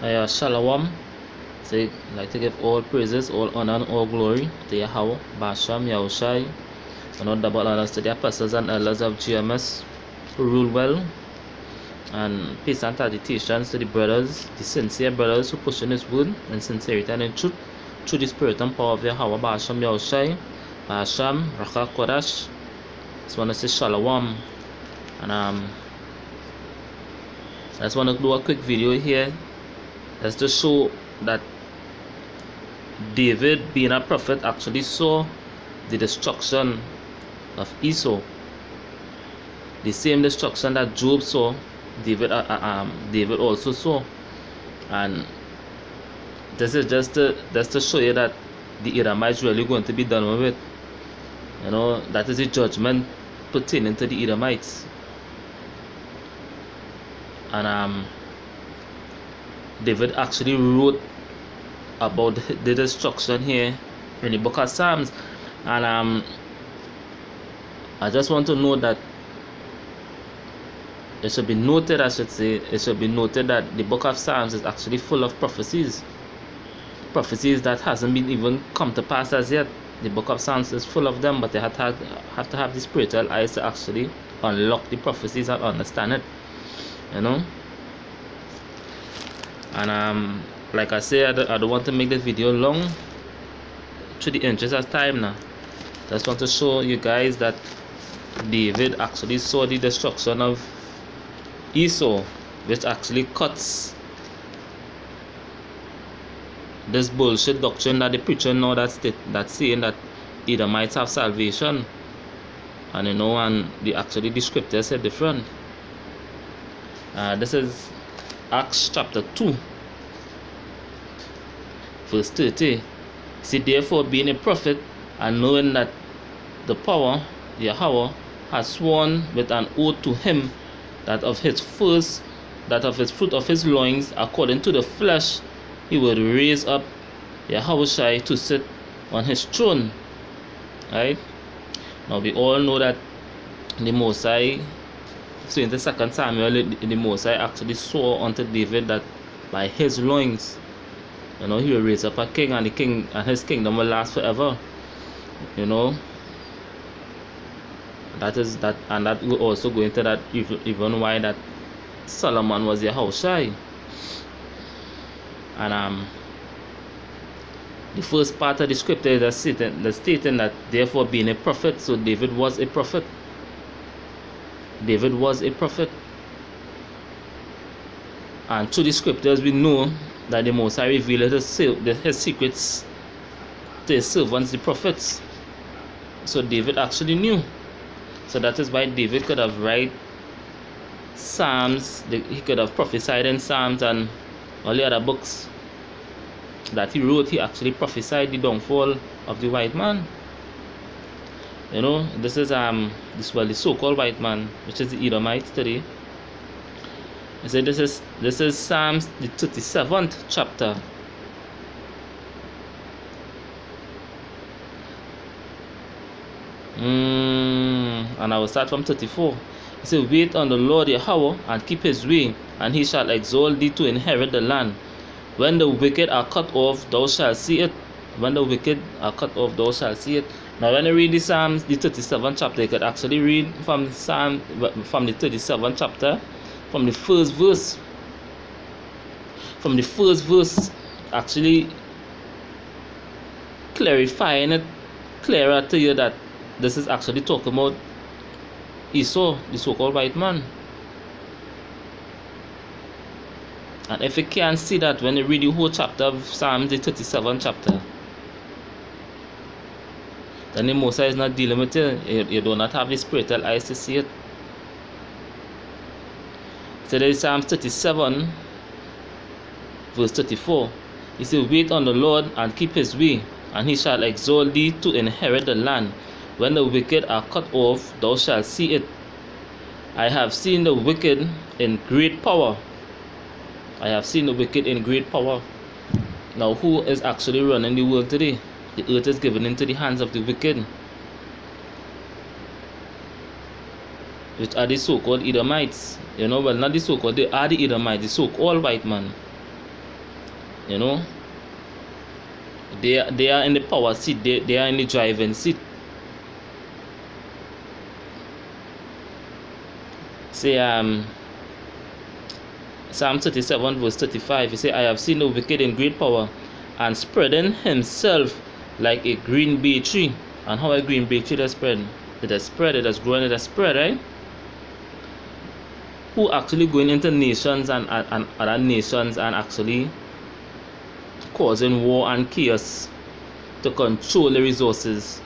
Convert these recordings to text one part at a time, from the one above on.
Uh, Shalom. Say, like to give all praises, all honor, and all glory to Yahweh, Basham, Yahushai, and all double honors to the apostles and elders of GMS who rule well. And peace and salutations to the brothers, the sincere brothers who push in His word and sincerity and in truth through the spirit and power of Yahweh, Basham, Yahushai, Basham, Raka Kodash. Just want to say Shalom. And um, I just want to do a quick video here just to show that David, being a prophet, actually saw the destruction of Esau. The same destruction that Job saw, David, uh, uh, um, David also saw. And this is just to, just to show you that the Edomites really going to be done with it. You know, that is the judgment pertaining to the Edomites. And um, David actually wrote about the destruction here in the book of Psalms. And um, I just want to know that it should be noted, I should say, it should be noted that the book of Psalms is actually full of prophecies. Prophecies that hasn't been even come to pass as yet. The book of Psalms is full of them, but they have to have, have to have the spiritual eyes to actually unlock the prophecies and understand it. You know? And um like i say I don't, I don't want to make this video long to the interest of time now. Just want to show you guys that david actually saw the destruction of esau which actually cuts this bullshit doctrine that the preacher know that state that saying that Edomite have salvation. And you know and the actually the scripture said different. Uh, this is Acts chapter 2, verse 30. See, therefore, being a prophet and knowing that the power, Yahweh, has sworn with an oath to him that of his first, that of his fruit of his loins, according to the flesh, he would raise up Yahweh to sit on his throne. Right? Now, we all know that the Mosai so in the second Samuel, the Mosai actually swore unto David that by his loins, you know, he will raise up a king and the king and his kingdom will last forever. You know. That is that and that will also go into that even why that Solomon was Yahushai. And um the first part of the scripture is stating, stating that therefore being a prophet, so David was a prophet. David was a prophet. And through the scriptures, we know that the Most High revealed his, secrets to his servants, the prophets. So David actually knew. So that is why David could have write Psalms, he could have prophesied in Psalms and all the other books that he wrote, he actually prophesied the downfall of the white man you know this is um this well the so-called white man which is the Edomite today. I said this is this is Psalms the 37th chapter. Mm, and I will start from 34 he said wait on the Lord your Yahweh and keep his way and he shall exalt thee to inherit the land. When the wicked are cut off thou shalt see it. When the wicked are cut off thou shalt see it now, when you read the Psalms, the 37th chapter, you could actually read from the Psalm, from the 37th chapter, from the first verse. From the first verse, actually clarifying it clearer to you that this is actually talking about Esau, the so-called white man. And if you can't see that when you read the whole chapter of Psalms, the 37th chapter, then the Musa is not dealing with it. You, you do not have the spiritual eyes to see it. Is Psalm 37, verse 34. He said, Wait on the Lord and keep his way, and he shall exalt thee to inherit the land. When the wicked are cut off, thou shalt see it. I have seen the wicked in great power. I have seen the wicked in great power. Now, who is actually running the world today? The earth is given into the hands of the wicked, which are the so-called Edomites. You know, well, not the so-called, they are the Edomites, the so-called white man. You know, they they are in the power seat. They they are in the driving seat. Say um. Psalm 37 verse 35 he say I have seen the wicked in great power and spreading himself like a green bay tree. And how a green bay tree does spread? It has spread it has grown it has spread right? Who actually going into nations and, and, and other nations and actually causing war and chaos to control the resources?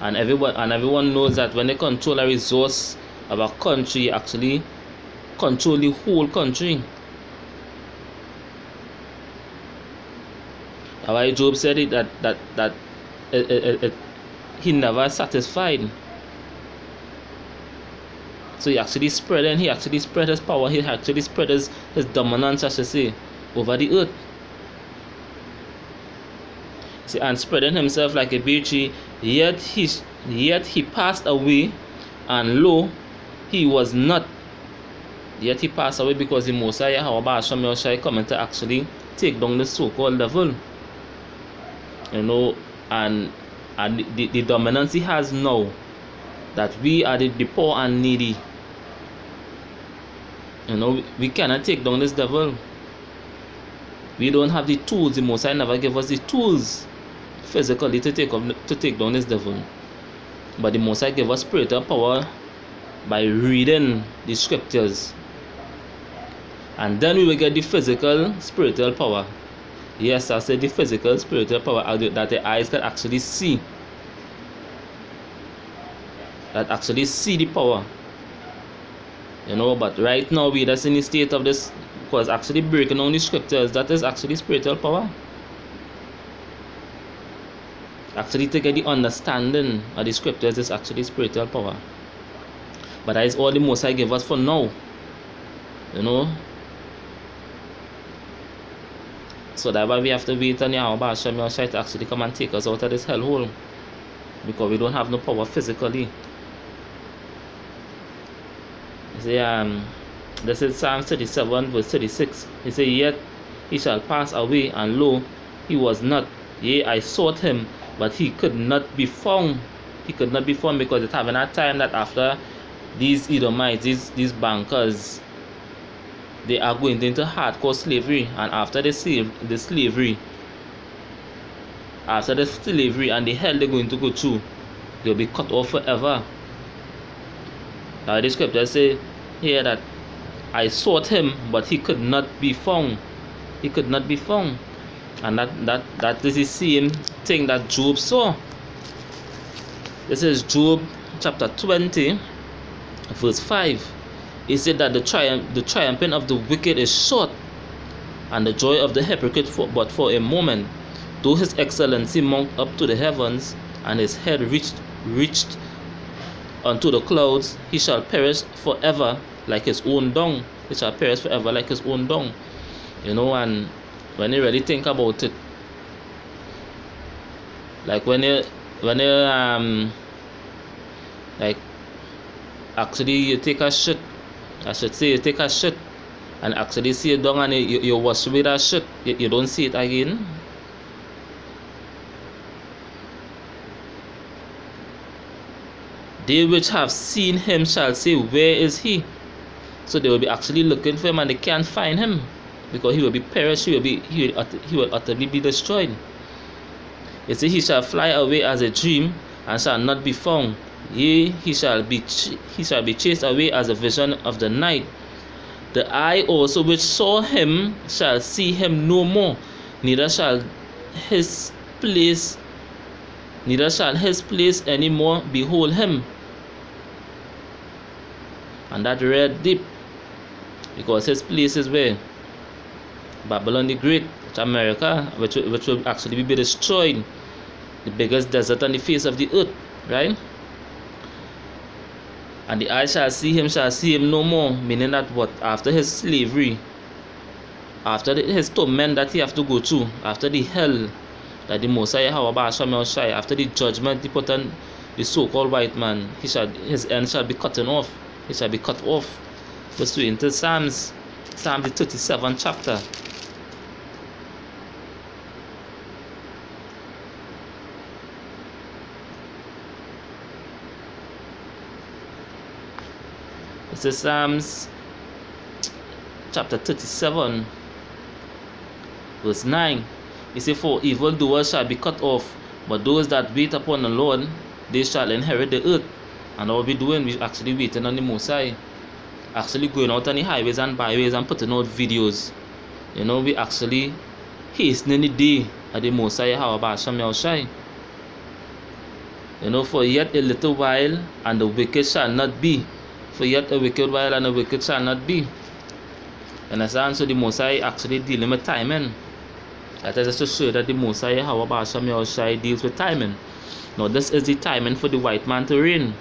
And everyone and everyone knows that when they control a resource of a country actually control the whole country. Why job said it that that that he never satisfied. So he actually spread and he actually spread his power. He actually spread his, his dominance I should say over the earth. See and spreading himself like a bay tree yet he yet he passed away and lo he was not. Yet he passed away because the Messiah however Hashem Shai coming to actually take down the so-called devil. You know and and the, the dominance he has now that we are the, the poor and needy. You know we cannot take down this devil. We don't have the tools. The most high never gave us the tools physically to take to take down this devil. But the most high gave us spiritual power by reading the scriptures. And then we will get the physical spiritual power Yes, I said the physical, spiritual power that the eyes can actually see. That actually see the power. You know, but right now we just in the state of this because actually breaking down the scriptures, that is actually spiritual power. Actually to get the understanding of the scriptures is actually spiritual power. But that is all the most I give us for now. You know, So that's why we have to wait on Yahweh Hashem Yahushai to actually come and take us out of this hellhole. Because we don't have no power physically. You see, um, this is Psalm 37 verse 36. He said, Yet he shall pass away, and lo, he was not. Yea, I sought him, but he could not be found. He could not be found because it having a time that after these Edomites, these, these bankers, they are going into hardcore slavery and after the slave the slavery after the slavery and the hell they're going to go through they'll be cut off forever. Now the scripture say here that I sought him but he could not be found. He could not be found. And that that that is the same thing that Job saw. This is Job chapter 20 verse 5 he said that the triumph the triumphing of the wicked is short, and the joy of the hypocrite for, but for a moment. Though his excellency mount up to the heavens, and his head reached reached unto the clouds, he shall perish forever like his own dung. He shall perish forever like his own dung. You know, and when you really think about it, like when you when you um like actually you take a shit I should say you take a shit and actually see it down and you, you wash with that shit, you, you don't see it again. They which have seen him shall say, Where is he? So they will be actually looking for him and they can't find him because he will be perished, he will be he will, he will utterly be destroyed. You see, he shall fly away as a dream and shall not be found. Yea, he shall be he shall be chased away as a vision of the night. The eye also which saw him shall see him no more, neither shall his place neither shall his place any more behold him. And that red deep, because his place is where? Babylon the Great, which America, which, which will actually be destroyed, the biggest desert on the face of the earth, right? And the eye shall see him shall see him no more meaning that what? After his slavery after the, his torment that he have to go through after the hell that the Messiah Shai, after the judgment he put on the so-called white man he shall his end shall be cut off. He shall be cut off. Let's into Psalms Psalm the 37th chapter Psalms chapter 37, verse 9. He said, For evildoers shall be cut off, but those that wait upon the Lord, they shall inherit the earth. And all we doing, we actually waiting on the Mosai. Actually going out on the highways and byways and putting out videos. You know, we actually hastening the day of the Mosai How about Hawabasham Yahushai. You know, for yet a little while, and the wicked shall not be. For yet a wicked while, and a wicked shall not be. Understand? So the Mosai actually dealing with timing. That is just to show that the Mosai Hawabasham Yahushai deals with timing. Now, this is the timing for the white man to reign.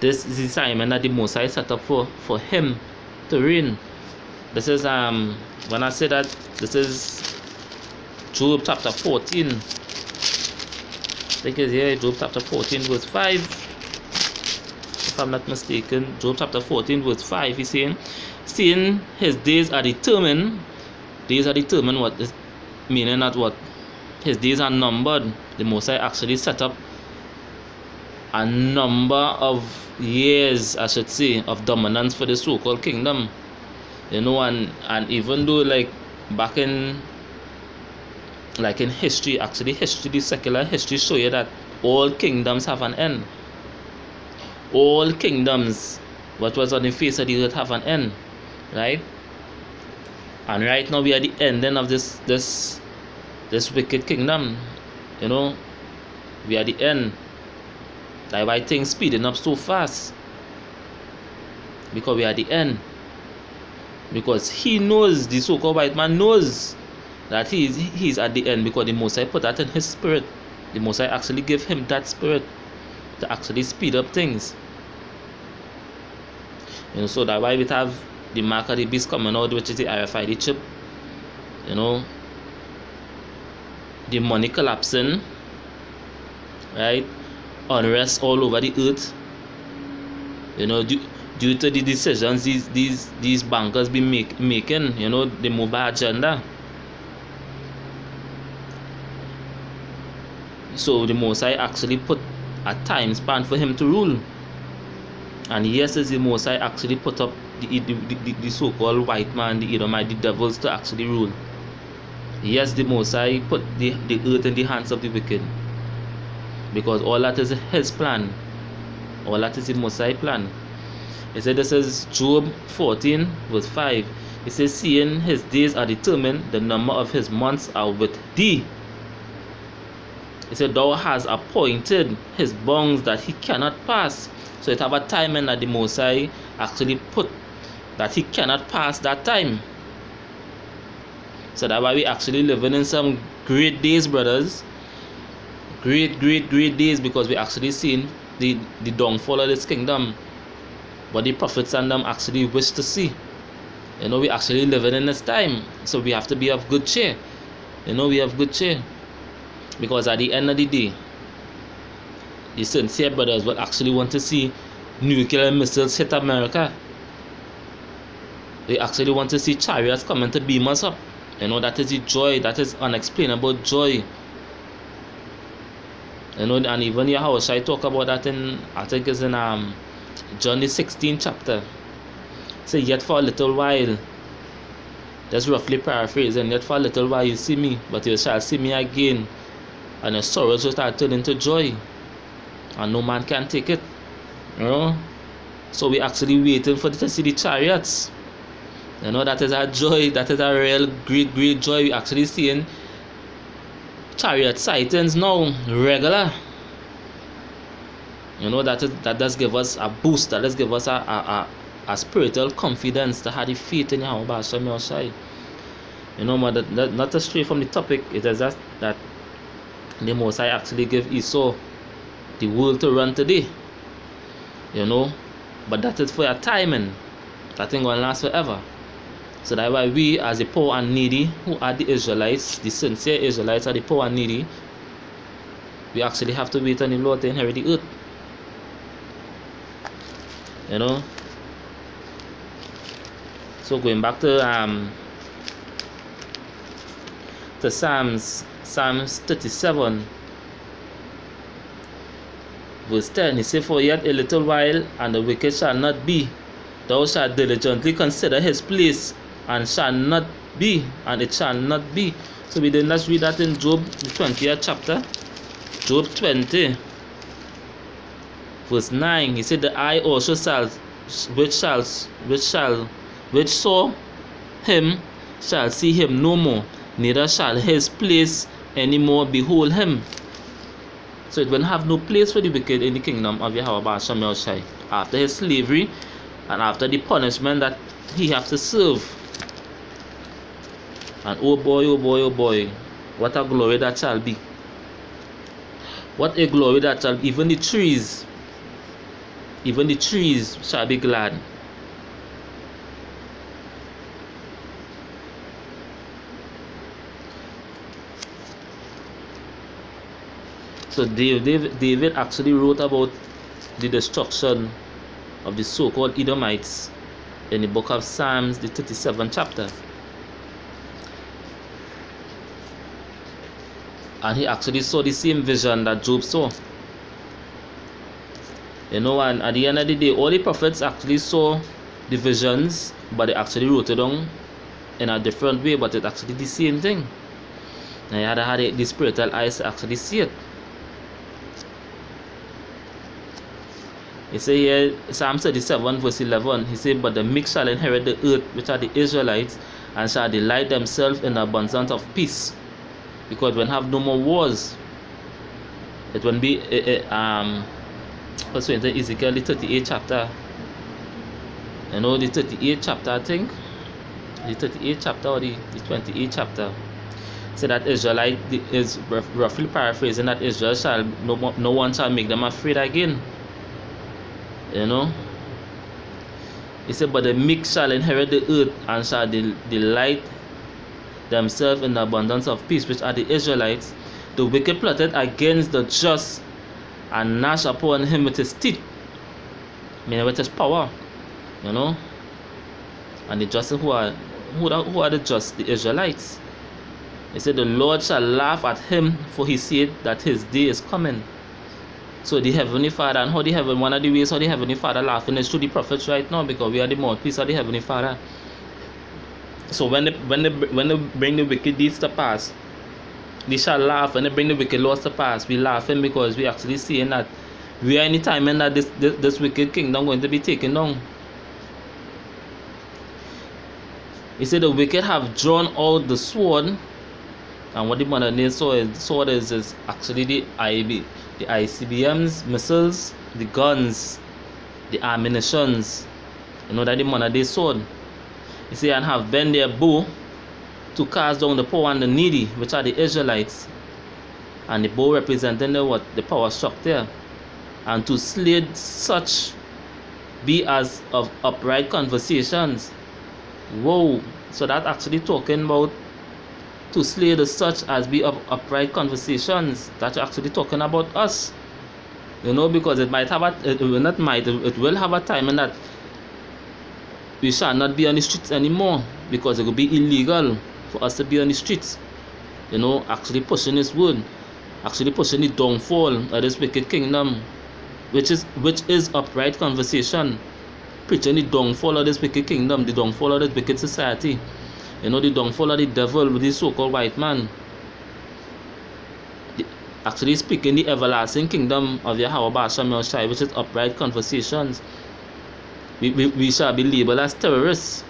This is the timing that the Mosai set up for, for him to reign. This is um when I say that this is Job chapter 14. I think it's here Job chapter 14 verse 5. If I'm not mistaken, Job chapter 14 verse 5 he's saying, Seeing his days are determined, days are determined what is meaning that what his days are numbered. The Mosai actually set up a number of years, I should say, of dominance for the so-called kingdom. You know, and and even though like back in like in history, actually history, the secular history show you that all kingdoms have an end. All kingdoms, what was on the face of the earth have an end, right? And right now we are the ending of this this this wicked kingdom. You know, we are the end. That's why things speeding up so fast. Because we are the end. Because he knows, the so-called white man knows that he is, he is at the end because the most Mosai put that in his spirit. The most Mosai actually gave him that spirit to actually speed up things. You know, so that why we have the mark of the beast coming out, which is the RFID chip. You know, the money collapsing, right? Unrest all over the earth. You know, due, due to the decisions these these these bankers be make, making, you know, the mobile agenda. So the Mosai actually put a time span for him to rule. And yes, as the Mosai actually put up the, the, the, the so-called white man, the Edomite, the devils to actually rule. Yes, the Mosai put the, the earth in the hands of the wicked. Because all that is his plan. All that is the Mosai plan. He said this is Job 14 verse 5. He says, Seeing his days are determined, the number of his months are with thee. He said, Thou hast appointed his bounds that he cannot pass. So it have a time that the Mosai actually put that he cannot pass that time. So that's why we actually living in some great days, brothers. Great, great, great days because we actually seen the, the downfall of this kingdom. But the prophets and them actually wish to see. You know, we actually living in this time. So we have to be of good cheer. You know, we have good cheer. Because at the end of the day, the sincere brothers will actually want to see nuclear missiles hit America. They actually want to see chariots coming to beam us up. You know, that is the joy, that is unexplainable joy. You know, and even Yahushua talk about that in, I think it's in um, John the 16th chapter. Say, yet for a little while, that's roughly paraphrasing, yet for a little while you see me, but you shall see me again. And your sorrows will start turning to joy. And no man can take it. You know? So we're actually waiting for the, see the chariots. You know, that is our joy. That is a real great, great joy. We actually seeing chariot sightings now regular. You know, that is that does give us a boost. That does give us a, a, a, a spiritual confidence to have the faith in Yahweh Hashem Yoshai. You know, but that, that, not to stray from the topic, it is just that the Mosai actually give Esau the world to run today. You know, but that is for a timing. That ain't gonna last forever. So that's why we, as the poor and needy, who are the Israelites, the sincere Israelites are the poor and needy, we actually have to wait on the Lord to inherit the earth. You know? So going back to um to Psalms Psalms 37 Verse 10, he said, For yet a little while, and the wicked shall not be. Thou shalt diligently consider his place, and shall not be, and it shall not be. So we then let's read that in Job, the 20th chapter. Job 20, verse 9. He said, The eye also shall, which shall, which shall, which saw him, shall see him no more, neither shall his place any more behold him. So it will have no place for the wicked in the kingdom of Yahweh Basham Yahushai after his slavery and after the punishment that he have to serve. And oh boy, oh boy, oh boy, what a glory that shall be. What a glory that shall be. Even the trees, even the trees shall be glad. So David, actually wrote about the destruction of the so-called Edomites in the book of Psalms, the 37th chapter. And he actually saw the same vision that Job saw. You know, and at the end of the day, all the prophets actually saw the visions, but they actually wrote it down in a different way, but it's actually the same thing. And you had have the spiritual eyes to actually see it. He said here, Psalm 37, verse 11, he said, But the meek shall inherit the earth, which are the Israelites, and shall delight themselves in the abundance of peace. Because when have no more wars, it will be, uh, uh, um, also in the Ezekiel, the 38 chapter. You know, the 38 chapter, I think, the 38 chapter or the, the 28 chapter. Say that Israelite is roughly paraphrasing that Israel shall no, no one shall make them afraid again. You know? He said, But the meek shall inherit the earth and shall delight themselves in the abundance of peace, which are the Israelites. The wicked plotted against the just and gnash upon him with his teeth, meaning with his power. You know? And the just who are who are, who are the just? The Israelites. He said, The Lord shall laugh at him, for he said that his day is coming. So the Heavenly Father and how the heaven one of the ways how the Heavenly Father laughing is through the prophets right now because we are the mouthpiece of the Heavenly Father. So when they when they when they bring the wicked deeds to pass, they shall laugh. When they bring the wicked laws to pass, we laughing because we actually seeing that we are any time and that this, this this wicked kingdom going to be taken down. He said the wicked have drawn out the sword, and what the modern saw is sword is, is actually the IB the ICBMs, missiles, the guns, the ammunitions. You know that the money they sold. You see, and have bent their bow to cast down the poor and the needy, which are the Israelites. And the bow representing the what the power structure. And to slay such be as of upright conversations. Whoa. So that actually talking about to slay the such as be of upright conversations that you're actually talking about us. You know because it might have a it will not might it will have a time in that we shall not be on the streets anymore because it will be illegal for us to be on the streets. You know actually pushing this word actually pushing the downfall of this wicked kingdom which is which is upright conversation preaching the downfall of this wicked kingdom the downfall of this wicked society you know, the downfall of the devil with the so-called white man. Actually speaking the everlasting kingdom of Yahweh Basham Yoshai, which is upright conversations. We, we, we shall be labeled as terrorists.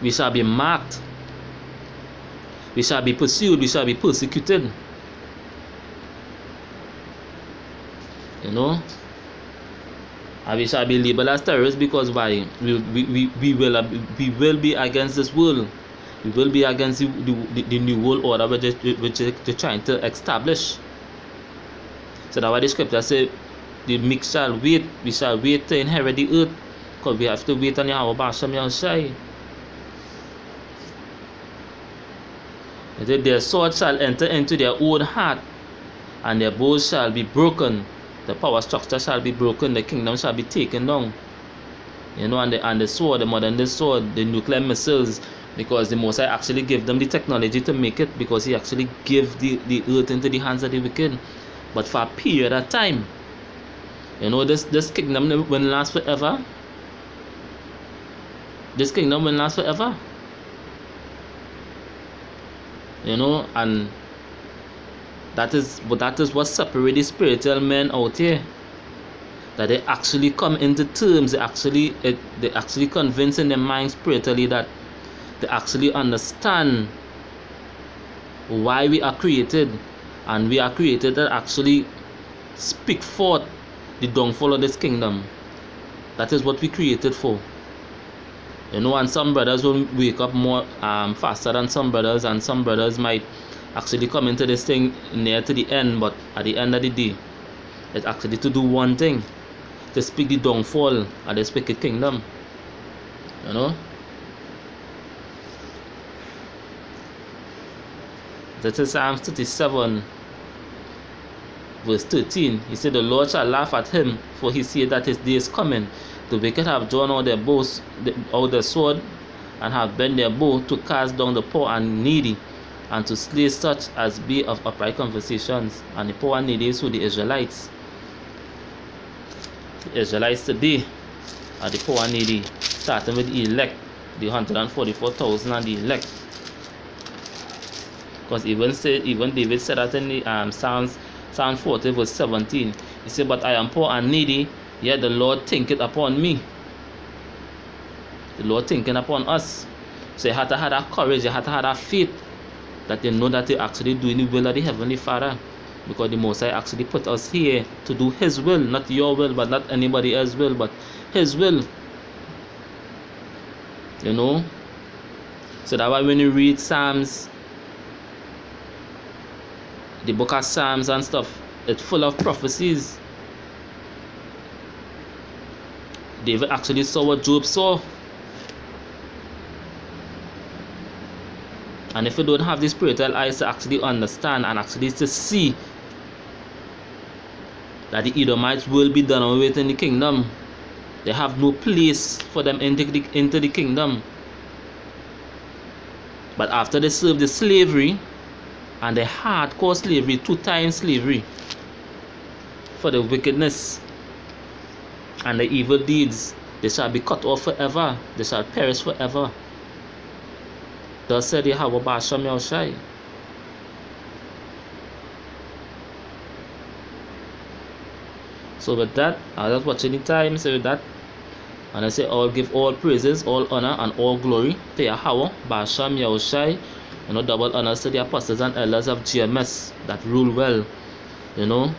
We shall be marked. We shall be pursued. We shall be persecuted. You know? We shall be labeled as terrorists because why? We, we, we, we will we will be against this world. We will be against the, the, the new world order which, which they're trying to establish. So that's why the scripture say the meek shall wait we shall wait to inherit the earth because we have to wait on Yahweh Basham Yahushai. Their sword shall enter into their own heart and their bows shall be broken the power structure shall be broken, the kingdom shall be taken down. You know, and the, and the sword, the modern day sword, the nuclear missiles, because the Most actually gave them the technology to make it, because He actually gave the, the earth into the hands of the wicked. but for a period of time. You know, this this kingdom will last forever. This kingdom will last forever. You know, and that is but that is what separates spiritual men out here. That they actually come into terms, they actually it, they actually convince in their mind spiritually that they actually understand why we are created and we are created to actually speak forth the downfall of this kingdom. That is what we created for. You know, and some brothers will wake up more um, faster than some brothers, and some brothers might actually come into this thing near to the end, but at the end of the day, it's actually to do one thing to speak the downfall of this wicked kingdom. You know? That is Psalm 37, verse 13. He said, The Lord shall laugh at him, for he said that his day is coming. The wicked have drawn out their bows, out their sword, and have bent their bow to cast down the poor and needy, and to slay such as be of upright conversations. And the poor and needy who the Israelites. The Israelites today are the poor and needy, starting with the elect, the 144,000 and the elect. Because even said, even David said that in the um, Psalms, Psalm 40 verse 17. He said, But I am poor and needy, yet the Lord thinketh upon me. The Lord thinking upon us. So you have to have that courage, you have to have that faith that you know that they're actually doing the will of the Heavenly Father. Because the Most High actually put us here to do His will, not your will, but not anybody else's will, but His will. You know? So that why when you read Psalms the book of Psalms and stuff, it's full of prophecies. David actually saw what Job saw. And if you don't have the spiritual eyes to actually understand and actually to see that the Edomites will be done away in the kingdom, they have no place for them into the, into the kingdom. But after they serve the slavery, and the hardcore slavery, two times slavery, for the wickedness and the evil deeds, they shall be cut off forever, they shall perish forever. Said Yahweh Basham Yahushai. So with that, I just watching the time, so with that, and I say all give all praises, all honor, and all glory to Yahweh, Basham Yahushai, you know, double honors to the apostles and elders of GMS that rule well, you know,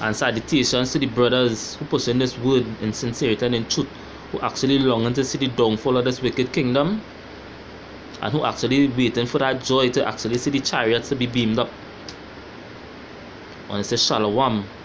and salutations to the brothers who pushing this word in sincerity and in truth, who actually longing to see the downfall of this wicked kingdom, and who actually waiting for that joy to actually see the chariot to be beamed up. And it says Shalom.